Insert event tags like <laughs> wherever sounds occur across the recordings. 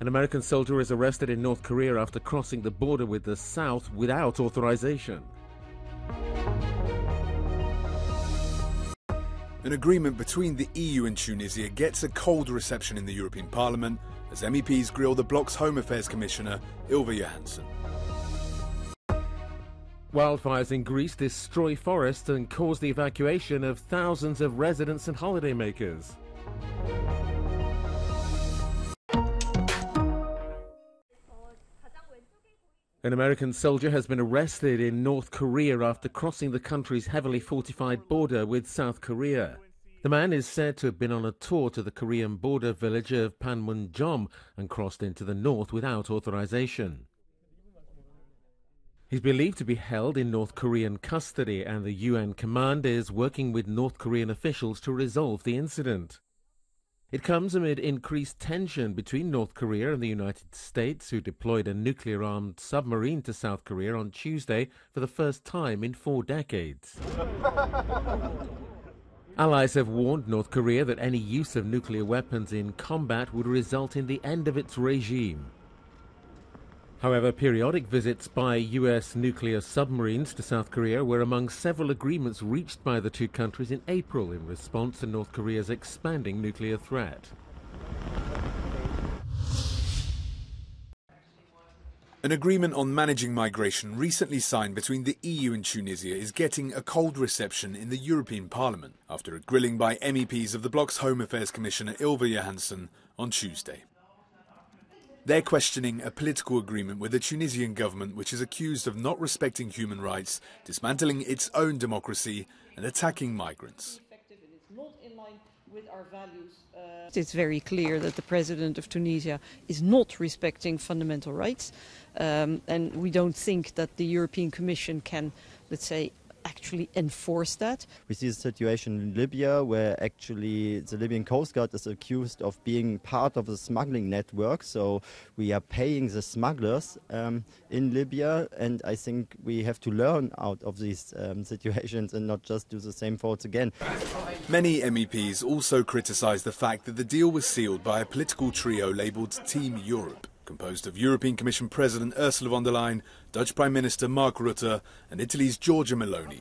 An American soldier is arrested in North Korea after crossing the border with the South without authorization. An agreement between the EU and Tunisia gets a cold reception in the European Parliament as MEPs grill the bloc's Home Affairs Commissioner Ylva Johansson. Wildfires in Greece destroy forests and cause the evacuation of thousands of residents and holidaymakers. An American soldier has been arrested in North Korea after crossing the country's heavily fortified border with South Korea. The man is said to have been on a tour to the Korean border village of Panmunjom and crossed into the north without authorization. He's believed to be held in North Korean custody, and the UN command is working with North Korean officials to resolve the incident. It comes amid increased tension between North Korea and the United States, who deployed a nuclear armed submarine to South Korea on Tuesday for the first time in four decades. <laughs> Allies have warned North Korea that any use of nuclear weapons in combat would result in the end of its regime. However, periodic visits by U.S. nuclear submarines to South Korea were among several agreements reached by the two countries in April in response to North Korea's expanding nuclear threat. An agreement on managing migration recently signed between the EU and Tunisia is getting a cold reception in the European Parliament after a grilling by MEPs of the bloc's Home Affairs Commissioner Ylva Johansson on Tuesday. They're questioning a political agreement with the Tunisian government which is accused of not respecting human rights, dismantling its own democracy and attacking migrants. It's very clear that the president of Tunisia is not respecting fundamental rights, um, and we don't think that the European Commission can, let's say, actually enforce that. We see a situation in Libya where actually the Libyan Coast Guard is accused of being part of a smuggling network. So we are paying the smugglers um, in Libya, and I think we have to learn out of these um, <laughs> situations and not just do the same faults again. Many MEPs also criticised the fact that the deal was sealed by a political trio labelled Team Europe composed of European Commission President Ursula von der Leyen, Dutch Prime Minister Mark Rutte, and Italy's Giorgia Meloni.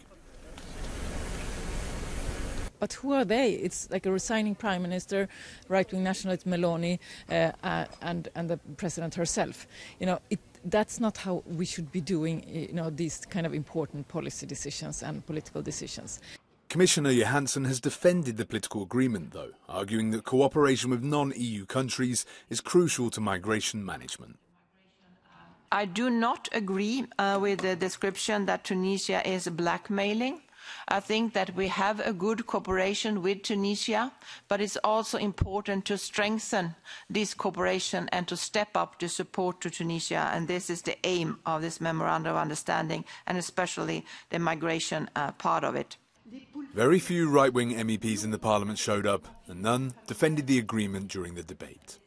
But who are they? It's like a resigning prime minister, right-wing nationalist Meloni, uh, uh, and and the president herself. You know, it, that's not how we should be doing. You know, these kind of important policy decisions and political decisions. Commissioner Johansson has defended the political agreement, though, arguing that cooperation with non EU countries is crucial to migration management. I do not agree uh, with the description that Tunisia is blackmailing. I think that we have a good cooperation with Tunisia, but it's also important to strengthen this cooperation and to step up the support to Tunisia. And this is the aim of this memorandum of understanding, and especially the migration uh, part of it. Very few right wing MEPs in the Parliament showed up, and none defended the agreement during the debate.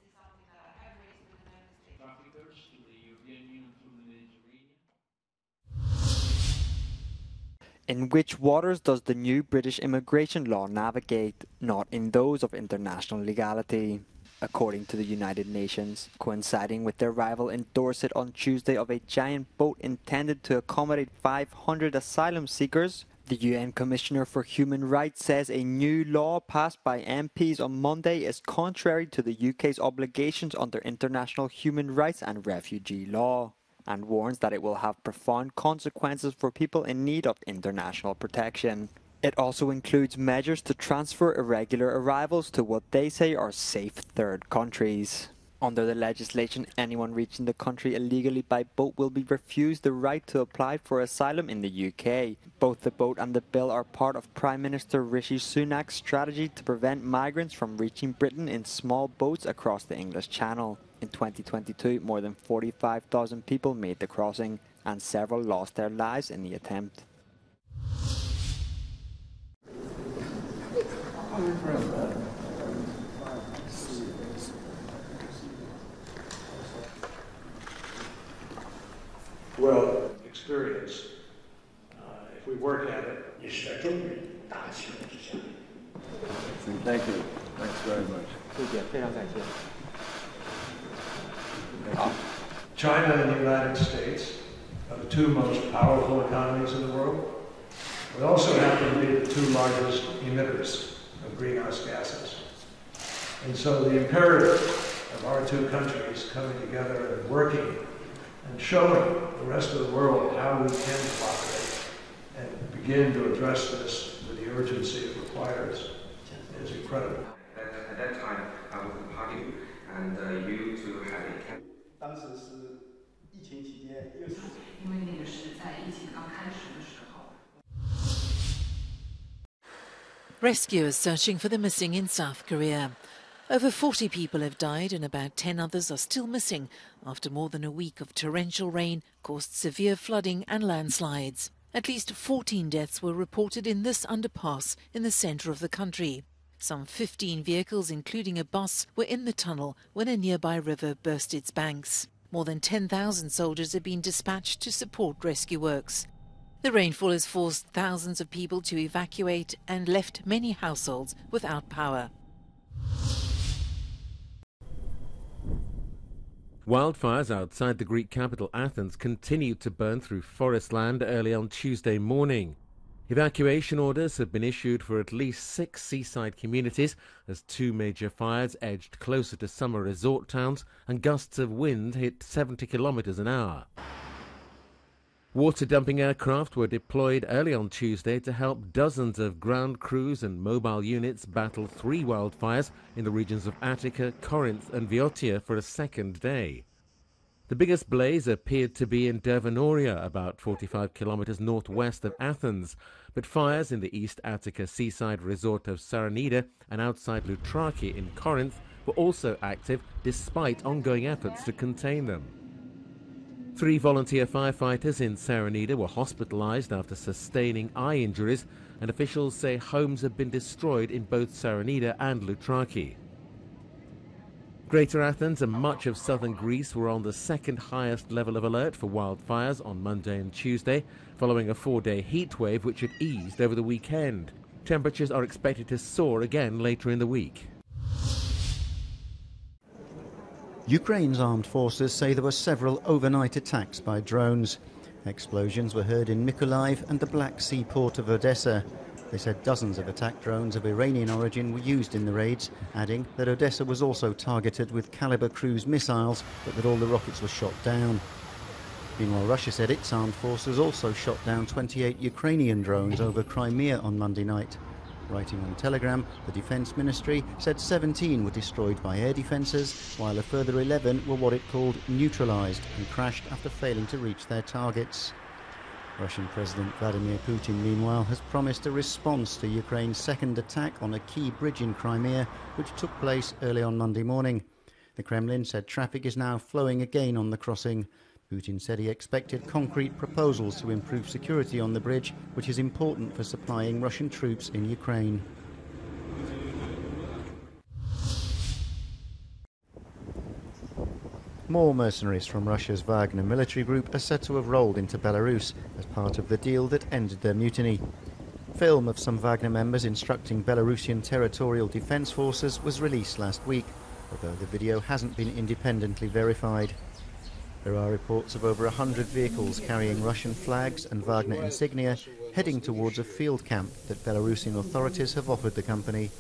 In which waters does the new British immigration law navigate? Not in those of international legality. According to the United Nations, coinciding with the arrival in Dorset on Tuesday of a giant boat intended to accommodate 500 asylum seekers, the UN Commissioner for Human Rights says a new law passed by MPs on Monday is contrary to the UK's obligations under international human rights and refugee law, and warns that it will have profound consequences for people in need of international protection. It also includes measures to transfer irregular arrivals to what they say are safe third countries. Under the legislation, anyone reaching the country illegally by boat will be refused the right to apply for asylum in the UK. Both the boat and the bill are part of Prime Minister Rishi Sunak's strategy to prevent migrants from reaching Britain in small boats across the English Channel. In 2022, more than 45,000 people made the crossing, and several lost their lives in the attempt. Well experience. Uh, if we work at it, Thank you. Thanks very much. China and the United States are the two most powerful economies in the world. We also happen to be the two largest emitters of greenhouse gases. And so the imperative of our two countries coming together and working and showing the rest of the world how we can cooperate and begin to address this with the urgency it requires is incredible. At, at that time, I was a party, and uh, you to have a camp. 当时是疫情期间，因为是因为那个是在疫情刚开始的时候。 Rescuers searching for the missing in South Korea. Over 40 people have died and about 10 others are still missing after more than a week of torrential rain caused severe flooding and landslides. At least 14 deaths were reported in this underpass in the center of the country. Some 15 vehicles, including a bus, were in the tunnel when a nearby river burst its banks. More than 10,000 soldiers have been dispatched to support rescue works. The rainfall has forced thousands of people to evacuate and left many households without power. Wildfires outside the Greek capital Athens continued to burn through forest land early on Tuesday morning. Evacuation orders have been issued for at least six seaside communities as two major fires edged closer to summer resort towns and gusts of wind hit 70 kilometers an hour. Water dumping aircraft were deployed early on Tuesday to help dozens of ground crews and mobile units battle three wildfires in the regions of Attica, Corinth, and Viotia for a second day. The biggest blaze appeared to be in Dervenoria, about 45 kilometers northwest of Athens, but fires in the East Attica seaside resort of Saronida and outside Loutraki in Corinth were also active despite ongoing efforts to contain them. Three volunteer firefighters in Saronida were hospitalized after sustaining eye injuries, and officials say homes have been destroyed in both Saronida and Loutraki. Greater Athens and much of southern Greece were on the second highest level of alert for wildfires on Monday and Tuesday, following a four day heat wave which had eased over the weekend. Temperatures are expected to soar again later in the week. Ukraine's armed forces say there were several overnight attacks by drones. Explosions were heard in Mykolaiv and the Black Sea port of Odessa. They said dozens of attack drones of Iranian origin were used in the raids, adding that Odessa was also targeted with Kalibr cruise missiles, but that all the rockets were shot down. Meanwhile, Russia said its armed forces also shot down 28 Ukrainian drones over Crimea on Monday night. Writing on Telegram, the Defense Ministry said 17 were destroyed by air defences, while a further 11 were what it called neutralised and crashed after failing to reach their targets. Russian President Vladimir Putin, meanwhile, has promised a response to Ukraine's second attack on a key bridge in Crimea, which took place early on Monday morning. The Kremlin said traffic is now flowing again on the crossing. Putin said he expected concrete proposals to improve security on the bridge, which is important for supplying Russian troops in Ukraine. More mercenaries from Russia's Wagner military group are said to have rolled into Belarus as part of the deal that ended their mutiny. Film of some Wagner members instructing Belarusian territorial defense forces was released last week, although the video hasn't been independently verified. There are reports of over 100 vehicles carrying Russian flags and Wagner insignia heading towards a field camp that Belarusian authorities have offered the company.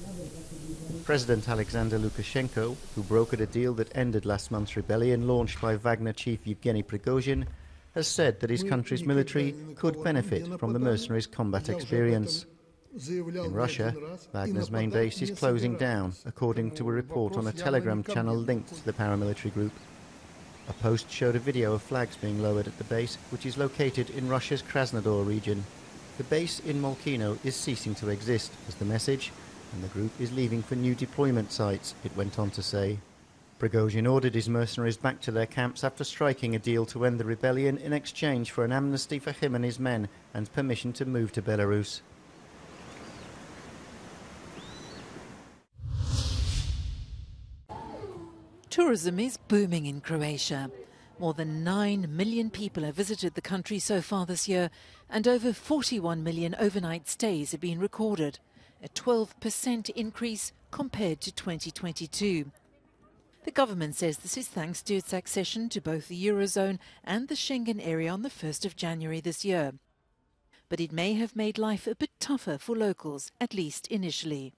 President Alexander Lukashenko, who brokered a deal that ended last month's rebellion launched by Wagner chief Yevgeny Prigozhin, has said that his country's military could benefit from the mercenaries' combat experience. In Russia, Wagner's main base is closing down, according to a report on a Telegram channel linked to the paramilitary group. A post showed a video of flags being lowered at the base, which is located in Russia's Krasnodar region. The base in Molkino is ceasing to exist, was the message, and the group is leaving for new deployment sites, it went on to say. Prigozhin ordered his mercenaries back to their camps after striking a deal to end the rebellion in exchange for an amnesty for him and his men and permission to move to Belarus. Tourism is booming in Croatia. More than 9 million people have visited the country so far this year, and over 41 million overnight stays have been recorded, a 12% increase compared to 2022. The government says this is thanks to its accession to both the Eurozone and the Schengen area on the 1st of January this year. But it may have made life a bit tougher for locals, at least initially.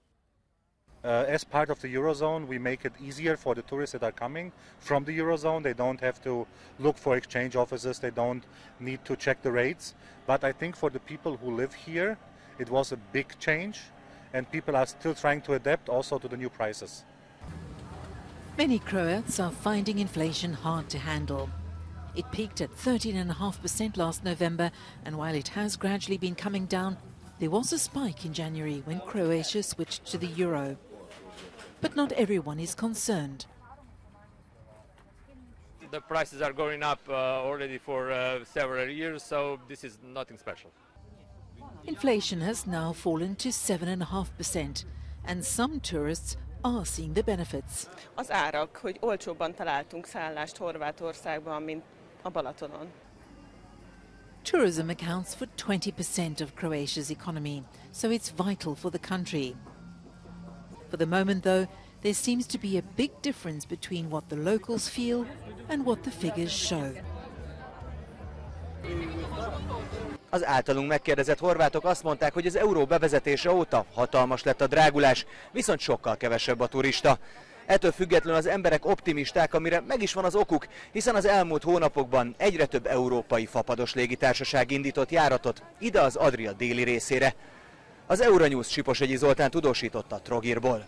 Uh, as part of the Eurozone, we make it easier for the tourists that are coming from the Eurozone. They don't have to look for exchange offices, they don't need to check the rates. But I think for the people who live here, it was a big change, and people are still trying to adapt also to the new prices. Many Croats are finding inflation hard to handle. It peaked at 13.5% last November, and while it has gradually been coming down, there was a spike in January when Croatia switched to the euro. But not everyone is concerned. The prices are going up uh, already for uh, several years, so this is nothing special. Inflation has now fallen to 7.5%, and some tourists are seeing the benefits. Az árak, hogy olcsóbban találtunk szállást Horvátországban, mint a Balatonon. Tourism accounts for 20% of Croatia's economy, so it's vital for the country. For the moment, though, there seems to be a big difference between what the locals feel and what the figures show. Az általunk megkérdezett horvátok azt mondták, hogy az euró bevezetése óta hatalmas lett a drágulás, viszont sokkal kevesebb a turista. Ettől függetlenül az emberek optimisták, amire meg is van az okuk, hiszen az elmúlt hónapokban egyre több európai fapados légitársaság indított járatot ide az Adria déli részére. Az Euronews Siposegyi Zoltán tudósította Trogirból.